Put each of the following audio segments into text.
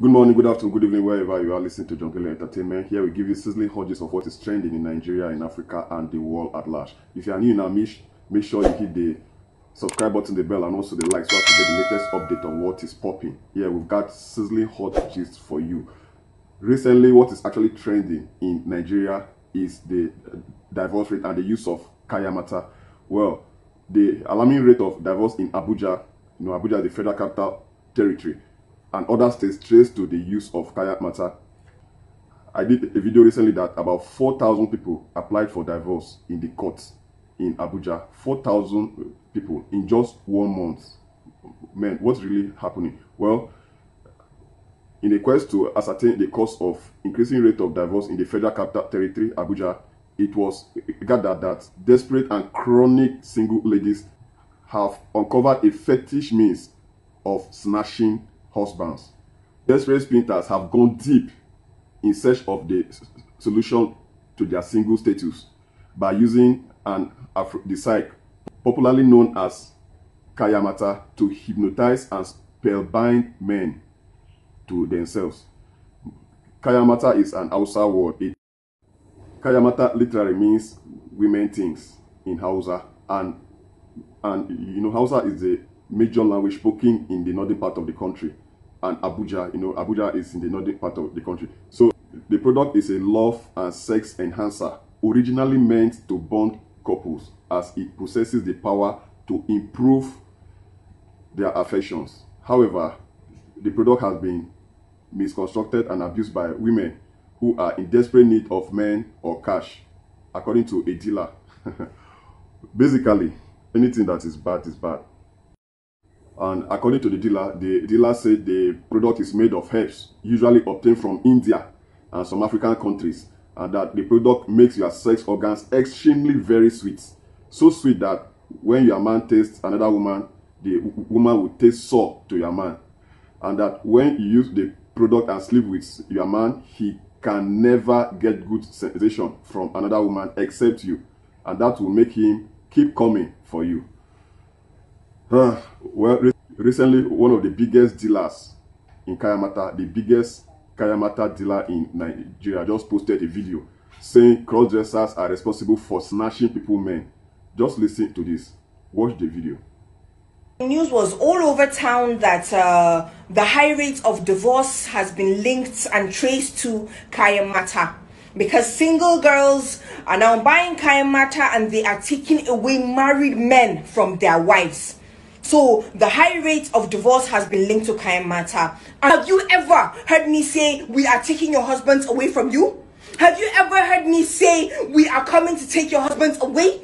Good morning, good afternoon, good evening, wherever you are listening to Jongelo Entertainment. Here we give you sizzling hodges of what is trending in Nigeria, in Africa, and the world at large. If you are new in niche, make sure you hit the subscribe button, the bell, and also the like so to get the latest update on what is popping. Here we've got sizzling hot gist for you. Recently, what is actually trending in Nigeria is the divorce rate and the use of Kayamata. Well, the alarming rate of divorce in Abuja, you know, Abuja, the federal capital territory, and other states traced to the use of kayamata. I did a video recently that about 4,000 people applied for divorce in the courts in Abuja. 4,000 people in just one month. Man, what's really happening? Well, in a quest to ascertain the cause of increasing rate of divorce in the federal capital territory, Abuja, it was gathered that desperate and chronic single ladies have uncovered a fetish means of snatching husbands. Desperate sprinters have gone deep in search of the solution to their single status by using an aphrodisiac, popularly known as kayamata, to hypnotize and spellbind men to themselves. Kayamata is an Hausa word. It, kayamata literally means women things in Hausa, and and you know Hausa is the major language spoken in the northern part of the country, and Abuja, you know Abuja is in the northern part of the country. So the product is a love and sex enhancer, originally meant to bond couples, as it possesses the power to improve their affections. However, the product has been misconstructed and abused by women who are in desperate need of men or cash, according to a dealer. Basically, anything that is bad is bad. And according to the dealer, the dealer said the product is made of herbs, usually obtained from India and some African countries, and that the product makes your sex organs extremely very sweet. So sweet that when your man tastes another woman, the woman will taste sore to your man. And that when you use the product and sleep with your man, he can never get good sensation from another woman except you. And that will make him keep coming for you. Uh, well, re recently, one of the biggest dealers in Kayamata, the biggest Kayamata dealer in Nigeria, just posted a video saying cross-dressers are responsible for snatching people men. Just listen to this. Watch the video. News was all over town that uh, the high rate of divorce has been linked and traced to Kayamata because single girls are now buying Kayamata and they are taking away married men from their wives. So the high rate of divorce has been linked to Kayamata. Have you ever heard me say we are taking your husbands away from you? Have you ever heard me say we are coming to take your husbands away?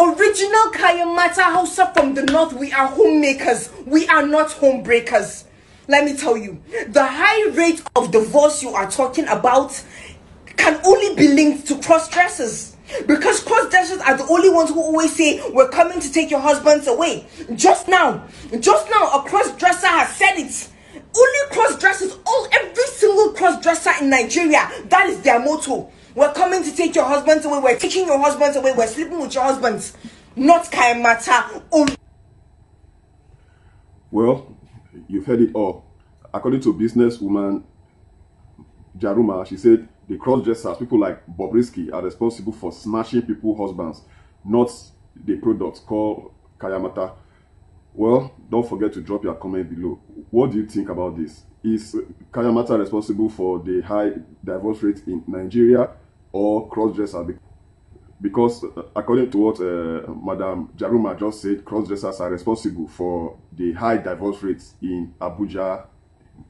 Original Kayamata Hausa from the north, we are homemakers. We are not homebreakers. Let me tell you, the high rate of divorce you are talking about can only be linked to cross dressers. Because cross dressers are the only ones who always say, We're coming to take your husbands away. Just now, just now, a cross dresser has said it. Only cross dressers, all every single cross dresser in Nigeria, that is their motto. We're coming to take your husbands away. We're taking your husbands away. We're sleeping with your husbands. Not Kayamata. Only. Well, you've heard it all. According to businesswoman Jaruma, she said the cross-dressers, people like Bobrisky, are responsible for smashing people's husbands, not the products called Kayamata. Well, don't forget to drop your comment below. What do you think about this? Is Kayamata responsible for the high divorce rate in Nigeria or cross-dressers? Because according to what uh, Madam Jaruma just said, cross-dressers are responsible for the high divorce rates in Abuja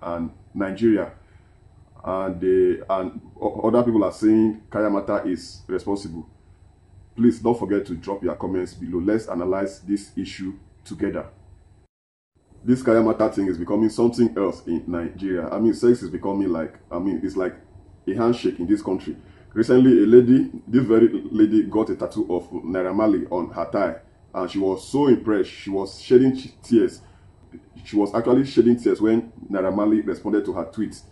and Nigeria and they and other people are saying Kayamata is responsible. Please don't forget to drop your comments below. Let's analyze this issue together. This Kayamata thing is becoming something else in Nigeria. I mean, sex is becoming like, I mean, it's like a handshake in this country. Recently, a lady, this very lady got a tattoo of Naira Marley on her thigh. And she was so impressed. She was shedding tears. She was actually shedding tears when Naira Marley responded to her tweets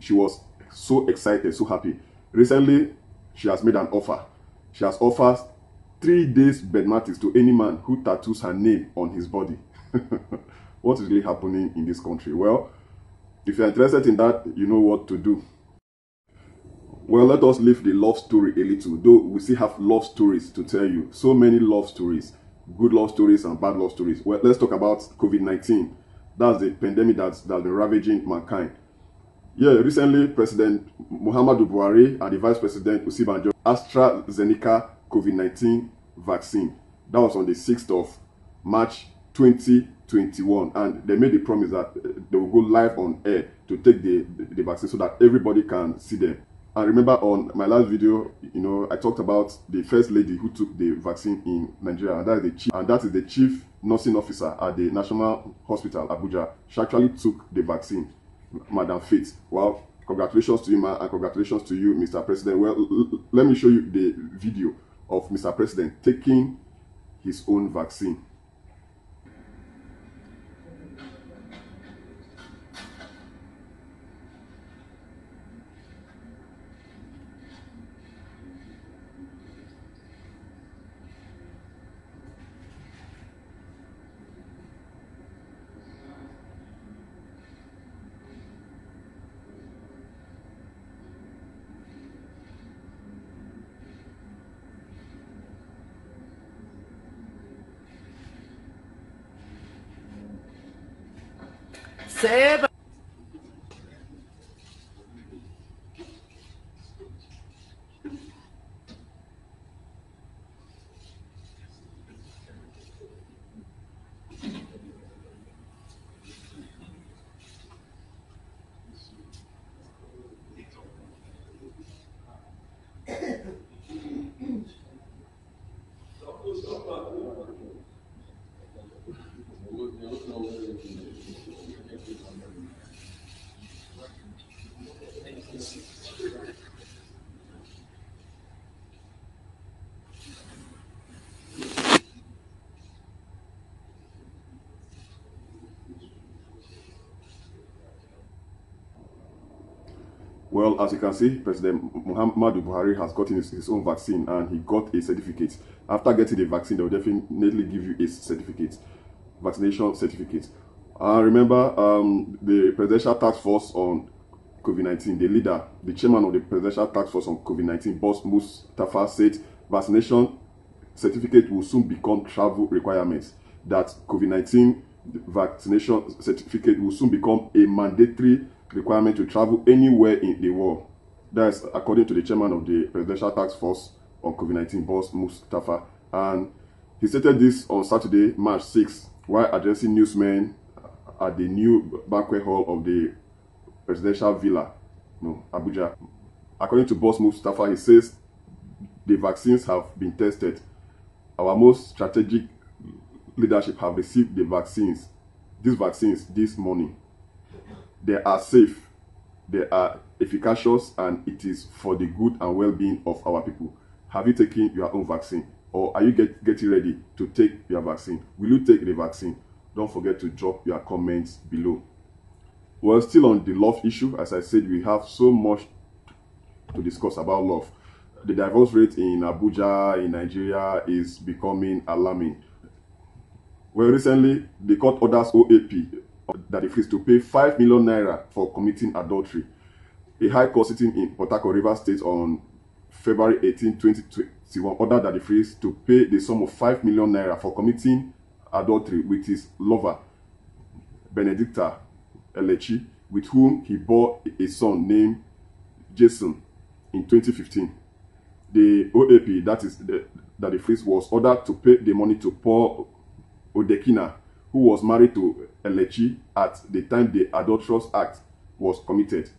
she was so excited, so happy. Recently, she has made an offer. She has offered three days bedmatics to any man who tattoos her name on his body. what is really happening in this country? Well, If you're interested in that, you know what to do. Well, let us leave the love story a little, though we still have love stories to tell you. So many love stories, good love stories and bad love stories. Well, let's talk about COVID 19. That's the pandemic that's, that's been ravaging mankind. Yeah, recently, President Muhammadu Buhari and the Vice President Osinbajo AstraZeneca COVID 19 vaccine. That was on the 6th of March 2021. And they made the promise that uh, they will go live on air to take the, the, the vaccine so that everybody can see them. And remember on my last video, you know, I talked about the first lady who took the vaccine in Nigeria, and that is the chief, and that is the chief nursing officer at the National Hospital, Abuja. She actually took the vaccine, Madam Faith. Well, congratulations to you, ma, and congratulations to you, Mr. President. Well, let me show you the video of Mr. President taking his own vaccine. Seba. Well, as you can see, President Muhammadu Buhari has gotten his, his, own vaccine and he got a certificate. After getting the vaccine, they will definitely give you a certificate, vaccination certificate. Uh, remember, um, the Presidential Task Force on COVID-19, the leader, the chairman of the Presidential Task Force on COVID-19, Boss Mustapha said vaccination certificate will soon become travel requirements. That COVID-19 vaccination certificate will soon become a mandatory requirement to travel anywhere in the world. That's according to the chairman of the Presidential Task Force on COVID-19, Boss Mustapha. And he stated this on Saturday, March 6, while addressing newsmen at the new banquet hall of the Presidential Villa, no, Abuja. According to Boss Mustapha, he says the vaccines have been tested. Our most strategic leadership have received the vaccines, these vaccines this morning they are safe, they are efficacious, and it is for the good and well-being of our people. Have you taken your own vaccine? Or are you get, getting ready to take your vaccine? Will you take the vaccine? Don't forget to drop your comments below. Well, still on the love issue, as I said, we have so much to discuss about love. The divorce rate in Abuja, in Nigeria, is becoming alarming. Well, recently, the court orders OAP, that he is to pay 5 million naira for committing adultery. A high court sitting in Harcourt River State on February 18, 2021 ordered that the freeze to pay the sum of 5 million naira for committing adultery with his lover, Benedicta Elechi, with whom he bore a son named Jason in 2015. The OAP, that is the, that the freeze was ordered to pay the money to Paul Odekina, who was married to Elechi at the time the adulterous act was committed.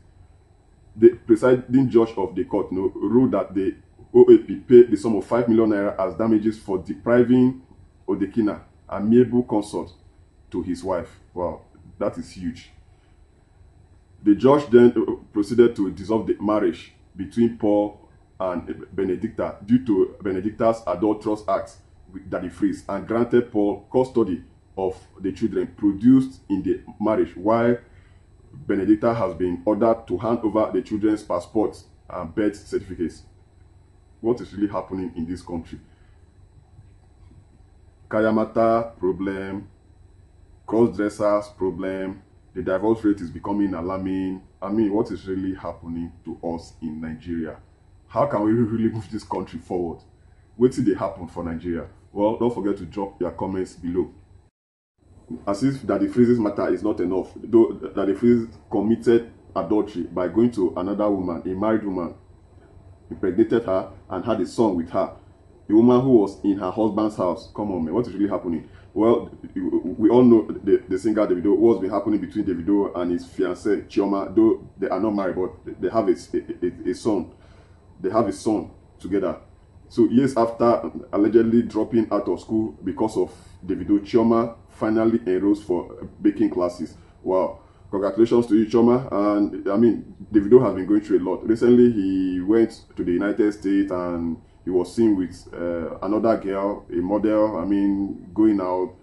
The presiding judge of the court ruled that the OAP paid the sum of 5 million naira as damages for depriving Odekina, a amiable consort, to his wife. Wow, that is huge. The judge then uh, proceeded to dissolve the marriage between Paul and Benedicta due to Benedicta's adulterous acts with Daddy Freeze and granted Paul custody of the children produced in the marriage while Benedicta has been ordered to hand over the children's passports and birth certificates. What is really happening in this country? Kayamata problem, cross-dressers problem, the divorce rate is becoming alarming. I mean, what is really happening to us in Nigeria? How can we really move this country forward? What did they happen for Nigeria? Well, don't forget to drop your comments below. As if that the Freeze's matter is not enough, though that the Freeze committed adultery by going to another woman, a married woman, impregnated her and had a son with her. The woman who was in her husband's house. Come on, man, what is really happening? Well, we all know the, the singer Davido, what's been happening between Davido and his fiancée Chioma, though they are not married, but they have a, a, a son. They have a son together. So years after allegedly dropping out of school because of Davido, Chioma finally enrolls for baking classes. Wow. Congratulations to you, Chioma. And I mean, Davido has been going through a lot. Recently, he went to the United States and he was seen with uh, another girl, a model. I mean, going out.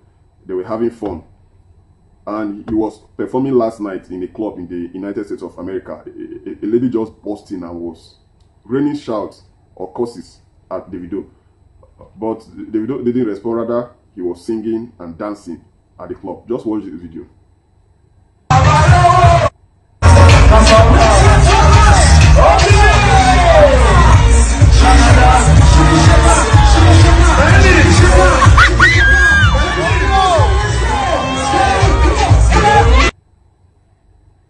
They were having fun. And he was performing last night in a club in the United States of America. A, a, a lady just burst in and was raining shouts or curses at Davido. But Davido didn't respond, rather, he was singing and dancing at the club. Just watch this video.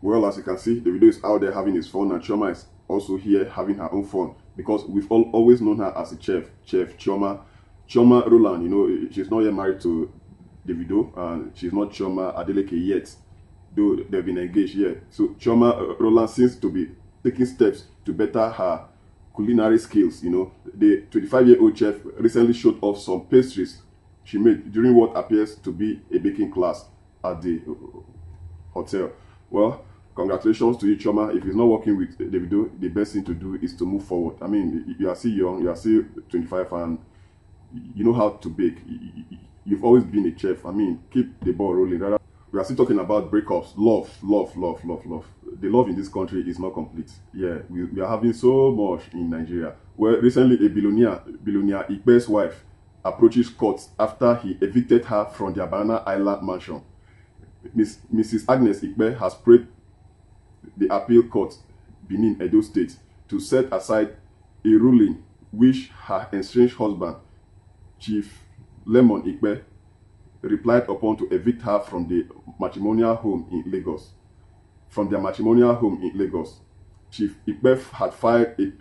Well, as you can see, the video is out there having his fun, and Chioma is also here having her own fun because we've all, always known her as a chef, Chef Choma. Chioma Rowland, you know, she's not yet married to Davido, and she's not Chioma Adeleke yet, though they've been engaged yet. So Chioma uh, Rowland seems to be taking steps to better her culinary skills. You know, the 25-year-old chef recently showed off some pastries she made during what appears to be a baking class at the uh, hotel. Well, congratulations to you, Chioma. If he's not working with Davido, the best thing to do is to move forward. I mean, you are still young, you are still 25, and you know how to bake. You've always been a chef. I mean, keep the ball rolling. We are still talking about breakups. Love, love, love, love, love. The love in this country is not complete. Yeah, we, we are having so much in Nigeria. Well, recently a billionaire, billionaire Ikpe's wife, approaches court after he evicted her from their Banana Island mansion. Miss, Mrs. Agnes Ikpe has prayed the appeal court, Benin, Edo State, to set aside a ruling which her estranged husband, Chief Lemon Ikpe, replied upon to evict her from the matrimonial home in Lagos. From their matrimonial home in Lagos, Chief Ikpe had filed a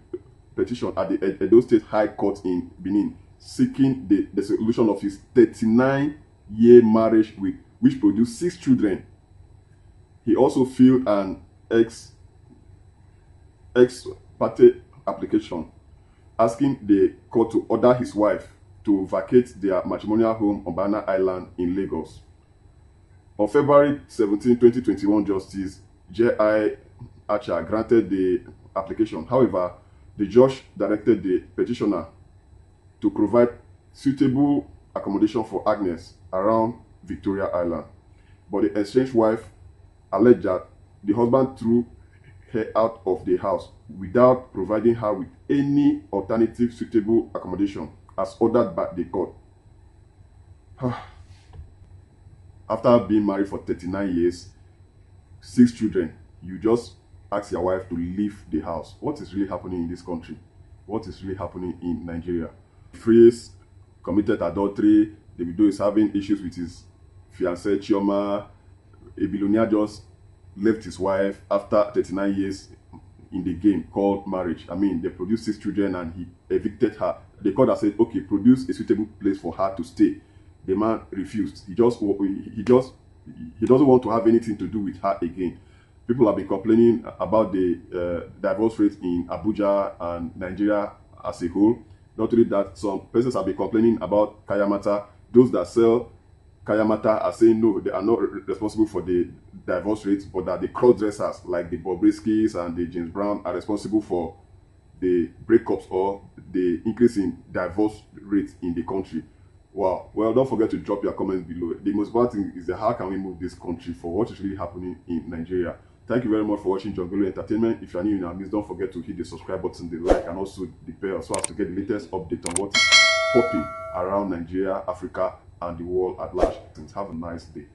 petition at the Edo State High Court in Benin seeking the, dissolution of his 39-year marriage with which produced six children. He also filed an ex ex parte application asking the court to order his wife to vacate their matrimonial home on Banana Island in Lagos. On February 17, 2021, Justice J.I. Archer granted the application. However, the judge directed the petitioner to provide suitable accommodation for Agnes around Victoria Island. But the estranged wife alleged that the husband threw her out of the house without providing her with any alternative suitable accommodation as ordered by the court. After being married for 39 years, six children, you just ask your wife to leave the house. What is really happening in this country? What is really happening in Nigeria? Freeze committed adultery. The Davido is having issues with his fiancée Chioma. A billionaire just left his wife after 39 years in the game called marriage. I mean, they produced six children and he evicted her. The court has said, okay, produce a suitable place for her to stay. The man refused. He just he just he doesn't want to have anything to do with her again. People have been complaining about the uh, divorce rate in Abuja and Nigeria as a whole. Not only that, some persons have been complaining about Kayamata. Those that sell Kayamata are saying no, they are not responsible for the divorce rates, but that the cross-dressers like the Bobriskis and the James Brown are responsible for the breakups or the increase in divorce rate in the country. Wow. Well, don't forget to drop your comments below. The most important thing is how can we move this country for what is really happening in Nigeria. Thank you very much for watching Jongelo Entertainment. If you are new in our midst, don't forget to hit the subscribe button, the like, and also the bell so as to get the latest update on what is popping around Nigeria, Africa, and the world at large. Have a nice day.